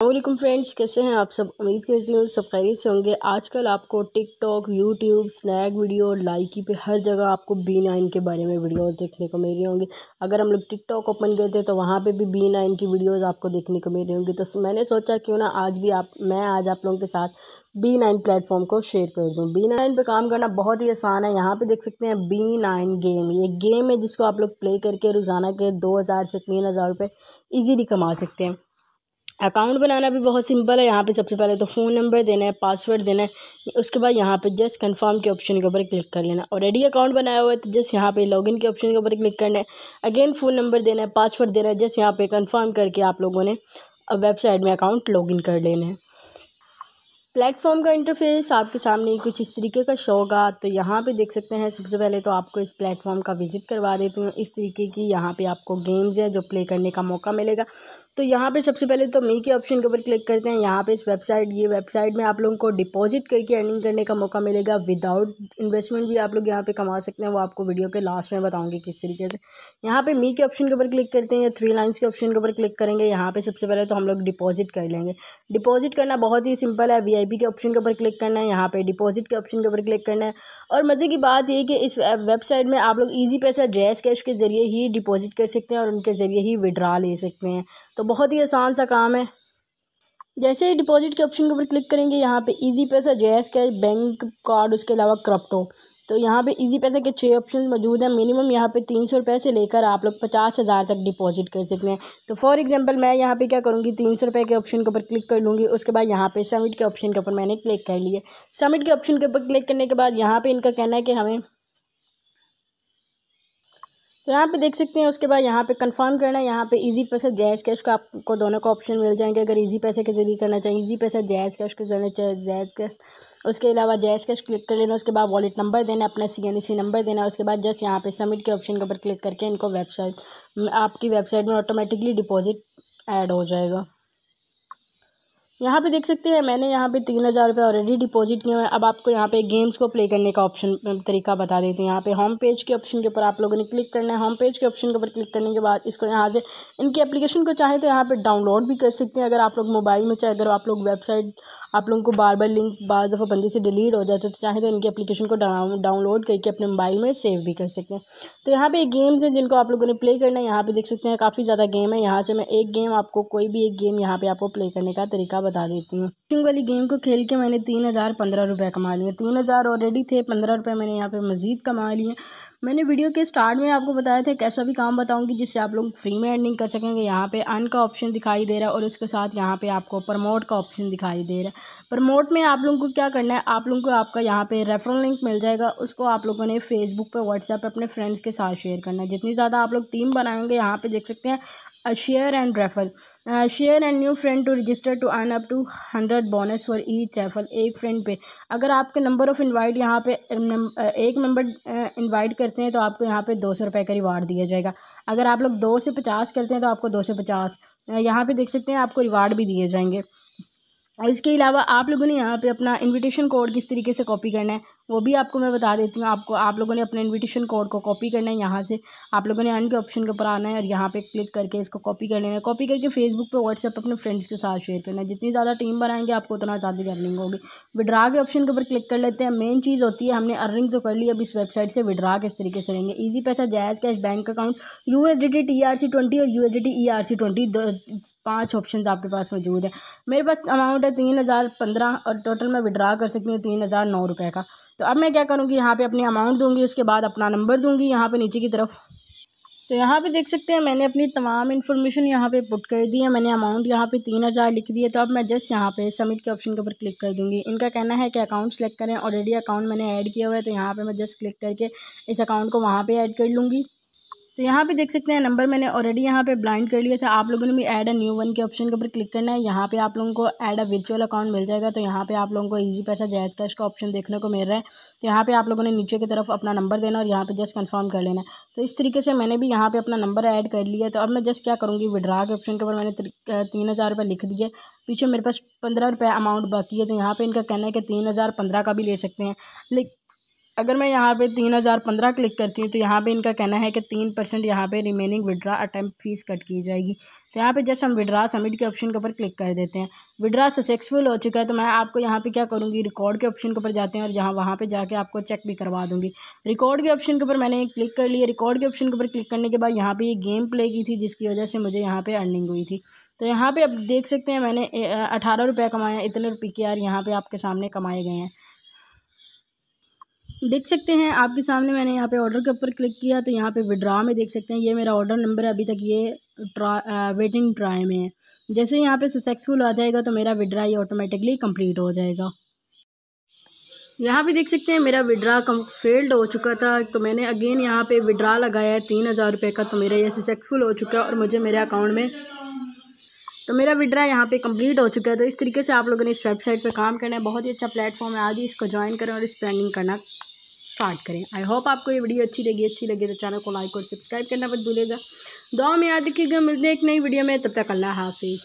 अल्लाम friends, कैसे हैं आप सब? उम्मीद करती हूँ सब खैरियत से होंगे। आजकल आपको TikTok, YouTube, snack video Likee पे हर जगह आपको बी नाइन के बारे में वीडियो देखने को मिल रही होंगी। अगर हम लोग टिकटॉक ओपन करते हैं तो वहाँ पे भी बी नाइन की वीडियोस आपको देखने को मिल रही होंगी। तो मैंने सोचा क्यों ना आज भी आप, मैं आज आप लोगों के साथ बी नाइन प्लेटफॉर्म को शेयर कर दूँ। बी नाइन पर काम करना बहुत ही आसान है। यहाँ पर देख सकते हैं बी नाइन गेम। ये गेम है जिसको आप लोग प्ले करके रोज़ाना के दो हज़ार से तीन हज़ार रुपये ईजीली कमा सकते हैं। अकाउंट बनाना भी बहुत सिंपल है। यहाँ पे सबसे पहले तो फ़ोन नंबर देना है, पासवर्ड देना है। उसके बाद यहाँ पे जस्ट कंफर्म के ऑप्शन के ऊपर क्लिक कर लेना ऑलरेडी अकाउंट बनाया हुआ है तो जस्ट यहाँ पे लॉगिन के ऑप्शन के ऊपर क्लिक करना है। अगेन फ़ोन नंबर देना है, पासवर्ड देना है, जस्ट यहाँ पे कंफर्म करके आप लोगों ने वेबसाइट में अकाउंट लॉगिन कर लेना है। प्लेटफॉर्म का इंटरफेस आपके सामने कुछ इस तरीके का शो होगा। तो यहाँ पे देख सकते हैं, सबसे पहले तो आपको इस प्लेटफॉर्म का विज़िट करवा देती हूँ। इस तरीके की यहाँ पे आपको गेम्स हैं जो प्ले करने का मौका मिलेगा। तो यहाँ पे सबसे पहले तो मी के ऑप्शन के ऊपर क्लिक करते हैं। यहाँ पे इस वेबसाइट ये वेबसाइट में आप लोगों को डिपॉजिट करके अर्निंग करने का मौका मिलेगा। विदाउट इन्वेस्टमेंट भी आप लोग यहाँ पे कमा सकते हैं। वो आपको वीडियो के लास्ट में बताऊँगी किस तरीके से। यहाँ पे मी के ऑप्शन के ऊपर क्लिक करते हैं या थ्री लाइन्स के ऑप्शन के ऊपर क्लिक करेंगे। यहाँ पर सबसे पहले तो हम लोग डिपॉजिट कर लेंगे। डिपॉजिट करना बहुत ही सिंपल है। वीआईपी के ऑप्शन के ऊपर क्लिक करना है। यहाँ पर डिपॉजिट के ऑप्शन के ऊपर क्लिक करना है। और मज़े की बात ये कि इस वेबसाइट में आप लोग ईजी पैसा जैस कैश के ज़रिए ही डिपॉजिट कर सकते हैं और उनके ज़रिए ही विड्रा ले सकते हैं। तो बहुत ही आसान सा काम है। जैसे ही डिपॉजिट के ऑप्शन के ऊपर क्लिक करेंगे, यहाँ पे इजी पैसा जैस कैश बैंक कार्ड उसके अलावा क्रप्टो तो यहाँ पे इजी पैसा के छः ऑप्शन मौजूद हैं। मिनिमम यहाँ पे तीन सौ रुपये से लेकर आप लोग पचास हज़ार तक डिपॉजिट कर सकते हैं। तो फॉर एग्जांपल मैं यहाँ पे क्या करूँगी? तीन सौ रुपये के ऑप्शन के ऊपर क्लिक कर लूँगी। उसके बाद यहाँ पे सबमिट के ऑप्शन के ऊपर मैंने क्लिक कर लिया। सबमिट के ऑप्शन के ऊपर क्लिक करने के बाद यहाँ पर इनका कहना है कि हमें तो यहाँ पे देख सकते हैं, उसके बाद यहाँ पे कंफर्म करना है, यहाँ पे इजी पैसा जैज़ कैश का आपको दोनों का ऑप्शन मिल जाएँगे। अगर इजी पैसे के ज़रिए करना चाहिए इजी पैसा जैज़ कैश के ज़रिए जैज़ कैश उसके अलावा जैज़ कैश क्लिक कर लेना, उसके बाद वॉलेट नंबर देना, अपना सी सी नंबर देना, उसके बाद जस्ट यहाँ पर सबमिट के ऑप्शन के ऊपर क्लिक करके इनको वेबसाइट आपकी वेबसाइट में ऑटोमेटिकली डिपॉजिट ऐड हो जाएगा। यहाँ पे देख सकते हैं, मैंने यहाँ पे तीन हज़ार रुपये ऑलरेडी डिपॉजिट किए है हैं। अब आपको यहाँ पे गेम्स को प्ले करने का ऑप्शन तरीका बता देते हैं। यहाँ पे होम पेज के ऑप्शन के ऊपर आप लोगों ने क्लिक करना है। होम पेज के ऑप्शन के ऊपर क्लिक करने के बाद इसको यहाँ से, इनकी एप्लीकेशन को चाहे तो यहाँ पे डाउनलोड भी कर सकते हैं। अगर आप लोग मोबाइल में, चाहे अगर आप लोग वेबसाइट आप लोगों को बार बार लिंक बार दफ़ा बंदी से डिलीट हो जाए तो चाहे तो इनकी एप्लीकेशन को डाउनलोड करके अपने मोबाइल में सेव भी कर सकते हैं। तो यहाँ पे गेम्स हैं जिनको आप लोगों ने प्ले करना है, यहाँ पे देख सकते हैं काफ़ी ज़्यादा गेम है। यहाँ से मैं एक गेम आपको, कोई भी एक गेम यहाँ पे आपको प्ले करने का तरीका बता देती हूँ। वाली गेम को खेल के मैंने तीन हज़ार पंद्रह रुपये कमा लिए। तीन हज़ार ऑलरेडी थे, पंद्रह रुपये मैंने यहाँ पर मज़ीद कमा लिए। मैंने वीडियो के स्टार्ट में आपको बताया था कैसा भी काम बताऊँगी जिससे आप लोग फ्री में अर्निंग कर सकेंगे। यहाँ पे अन का ऑप्शन दिखाई दे रहा है और उसके साथ यहाँ पे आपको प्रमोट का ऑप्शन दिखाई दे रहा है। प्रमोट में आप लोगों को क्या करना है? आप लोगों को आपका यहाँ पे रेफरल लिंक मिल जाएगा। उसको आप लोगों ने फेसबुक पर व्हाट्सएप पर अपने फ्रेंड्स के साथ शेयर करना है। जितनी ज़्यादा आप लोग टीम बनाएँगे, यहाँ पर देख सकते हैं share and refer share and new friend to register to earn up to hundred bonus for each refer एक फ्रेंड पे. अगर आपके नंबर ऑफ़ इन्वाइट यहाँ पे एक मेंबर इन्वाइट करते हैं तो आपको यहाँ पे दो सौ रुपये का रिवार्ड दिया जाएगा. अगर आप लोग दो से पचास करते हैं तो आपको दो से पचास. यहाँ पे देख सकते हैं आपको रिवार्ड भी दिए जाएँगे. और इसके अलावा आप लोगों ने यहाँ पे अपना इनविटेशन कोड किस तरीके से कॉपी करना है, वो भी आपको मैं बता देती हूँ। आपको, आप लोगों ने अपने इनविटेशन कोड को कॉपी करना है यहाँ से। आप लोगों ने अन के ऑप्शन के ऊपर आना है और यहाँ पे क्लिक करके इसको कॉपी कर लेना है। कॉपी करके फेसबुक पे व्हाट्सएप अपने फ्रेंड्स के साथ शेयर करना है। जितनी ज़्यादा टीम बनाएँगे, आपको उतना ज़्यादा अर्निंग होगी। विड्रा के ऑप्शन के ऊपर क्लिक कर लेते हैं। मेन चीज़ होती है, हमने अर्निंग तो कर ली, अब इस वेबसाइट से विड्रा किस तरीके से लेंगे। ईजी पैसा जायज़ cash bank account U S D T T R C twenty और U S D T E R C twenty पाँच ऑप्शन आपके पास मौजूद है। मेरे पास अमाउंट है तीन हज़ार पंद्रह और टोटल मैं विड्रा कर सकती हूँ तीन हज़ार नौ रुपये का। तो अब मैं क्या करूँगी? यहाँ पे अपनी अमाउंट दूँगी, उसके बाद अपना नंबर दूँगी, यहाँ पे नीचे की तरफ़। तो यहाँ पे देख सकते हैं, मैंने अपनी तमाम इन्फॉर्मेशन यहाँ पे पुट कर दी है, मैंने अमाउंट यहाँ पे तीन हज़ार लिख दी है तो अब मैं जस्ट यहाँ पे सबमिट के ऑप्शन के ऊपर क्लिक कर दूँगी। इनका कहना है कि अकाउंट सेलेक्ट करें ऑलरेडी अकाउंट मैंने ऐड किया हुआ है तो यहाँ पे मैं जस्ट क्लिक करके इस अकाउंट को वहाँ पर ऐड कर लूँगी। तो यहाँ पे देख सकते हैं नंबर मैंने ऑलरेडी यहाँ पे ब्लाइंड कर लिया था। आप लोगों ने भी ऐड अ न्यू वन के ऑप्शन के ऊपर क्लिक करना है। यहाँ पे आप लोगों को ऐड अ वर्चुअल अकाउंट मिल जाएगा। तो यहाँ पे आप लोगों को इजी पैसा जैज़ कैश का ऑप्शन देखने को मिल रहा है। तो यहाँ पे आप लोगों ने नीचे की तरफ़ अपना नंबर देना और यहाँ पे जस्ट कन्फर्म कर लेना। तो इस तरीके से मैंने भी यहाँ पर अपना नंबर ऐड कर लिया तो अब मैं जस्ट क्या करूँगी? विड्रा के ऑप्शन के ऊपर मैंने तीन हज़ार रुपये लिख दिए। पीछे मेरे पास पंद्रह रुपये अमाउंट बाकी है। तो यहाँ पर इनका कहना है कि तीन हज़ार पंद्रह का भी ले सकते हैं। अगर मैं यहाँ पे तीन हज़ार पंद्रह क्लिक करती हूँ तो यहाँ पे इनका कहना है कि तीन परसेंट यहाँ पे remaining withdraw attempt fees cut की जाएगी। तो यहाँ पे जस्ट हम विड्रा सबमिट के ऑप्शन के ऊपर क्लिक कर देते हैं। विड्रा सक्सेसफुल हो चुका है तो मैं आपको यहाँ पे क्या करूँगी? रिकॉर्ड के ऑप्शन के ऊपर जाते हैं और जहाँ वहाँ पर जाके आपको चेक भी करवा दूँगी। रिकॉर्ड के ऑप्शन के ऊपर मैंने क्लिक कर लिया। रिकॉर्ड के ऑप्शन के ऊपर क्लिक करने के बाद यहाँ पर ये गेम प्ले की थी, जिसकी वजह से मुझे यहाँ पर अर्निंग हुई थी। तो यहाँ पर अब देख सकते हैं मैंने अठारह रुपये कमाए इतने रुपये के यार यहाँ पे आपके सामने कमाए गए हैं। देख सकते हैं, आपके सामने मैंने यहाँ पे ऑर्डर के ऊपर क्लिक किया तो यहाँ पे विड्रा में देख सकते हैं। ये मेरा ऑर्डर नंबर है, अभी तक ये ट्रा वेटिंग ट्राई में है। जैसे यहाँ पे सक्सेसफुल आ जाएगा तो मेरा विड्रा ये ऑटोमेटिकली कंप्लीट हो जाएगा। यहाँ पे देख सकते हैं, मेरा विड्रा कम फेल्ड हो चुका था। तो मैंने अगेन यहाँ पे विड्रा लगाया है तीन हज़ार रुपये का तो मेरा ये सक्सेसफुल हो चुका है और मुझे मेरे अकाउंट में तो मेरा विड्रा यहाँ पे कंप्लीट हो चुका है। तो इस तरीके से आप लोगों ने इस वेबसाइट पे काम करना है। बहुत ही अच्छा प्लेटफॉर्म है। आज ही इसको ज्वाइन करें और इस प्लानिंग करना। स्टार्ट करें। आई होप आपको ये वीडियो अच्छी लगी। अच्छी लगी तो चैनल को लाइक और सब्सक्राइब करना मत भूलेगा दुआ में याद रखिएगा। मिलते हैं एक नई वीडियो में। तब तक अल्लाह हाफिज़।